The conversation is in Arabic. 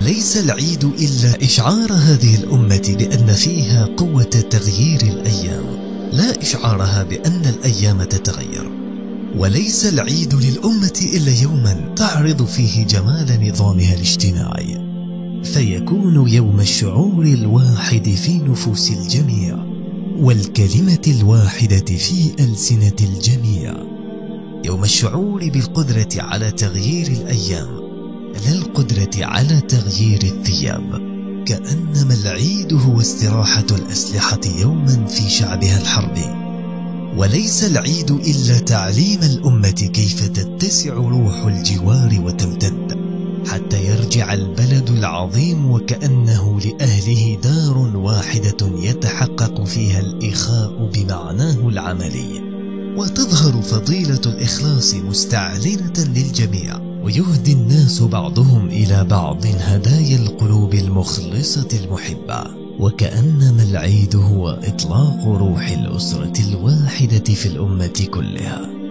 ليس العيد إلا إشعار هذه الأمة بأن فيها قوة تغيير الأيام. لا إشعارها بأن الأيام تتغير. وليس العيد للأمة إلا يوما تعرض فيه جمال نظامها الاجتماعي. فيكون يوم الشعور الواحد في نفوس الجميع والكلمة الواحدة في ألسنة الجميع. يوم الشعور بالقدرة على تغيير الأيام لا القدرة على تغيير الثياب كأنما العيد هو استراحة الأسلحة يوما في شعبها الحربي. وليس العيد إلا تعليم الأمة كيف تتسع روح الجوار وتمتد حتى يرجع البلد العظيم وكأنه لأهله دار واحدة يتحقق فيها الإخاء بمعناه العملي. وتظهر فضيلة الإخلاص مستعلنة للجميع. ويهدي الناس بعضهم إلى بعض هدايا القلوب المخلصة المحبة وكأنما العيد هو إطلاق روح الأسرة الواحدة في الأمة كلها.